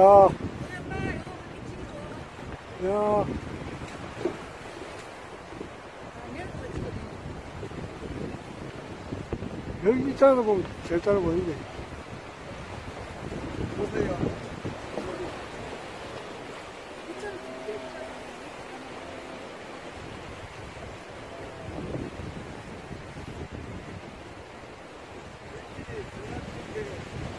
야. 야. 여기 있잖아, 보면 제일 잘 보이는데. 보세요. 아니,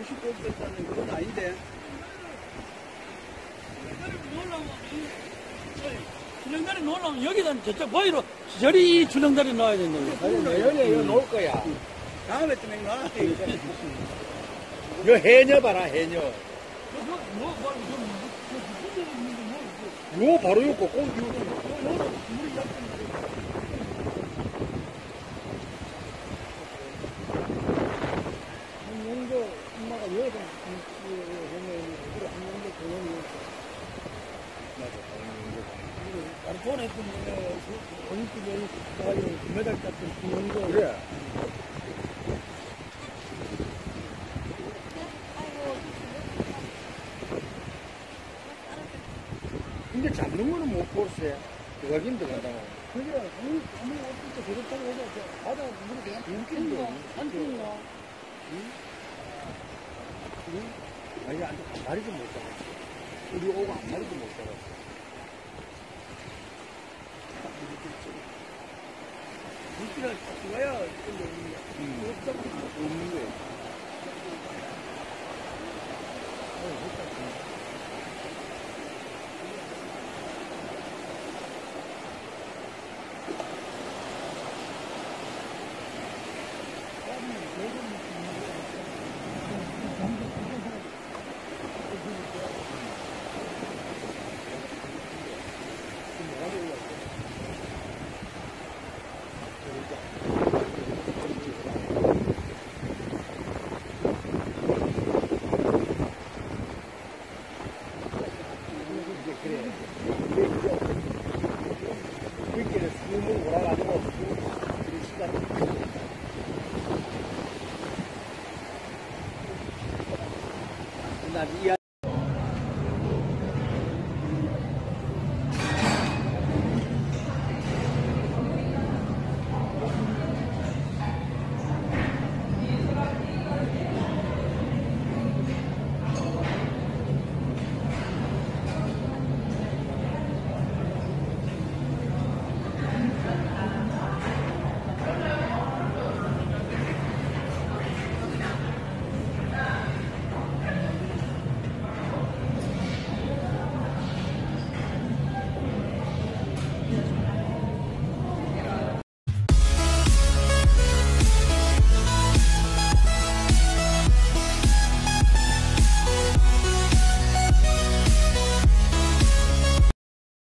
90% 됐다는 건 아닌데. 주렁다리 놓으려면 여기다 저쪽 보이로 저리 주렁다리 놓아야 된다고. 아니, 내년에 놓을 거야. 다음에쯤에 놔야 되겠다. 해녀 봐라, 해녀. 요 바로 요 꼬꼬. 올림픽에 가가지고 메달 땄던 한영도 그래 근데 잡는 거는 못 볼세 들어가긴 들어간다고 그게 아무 아무 어떻게 저렇다고 해서 저 바다 물이 그냥 빙긴데 한쪽인가 아니 안 마리도 못 잡았어. 우리 오고 한 마리도 못 잡았어 물기를 좋아야 근데 없는 거야 그렇게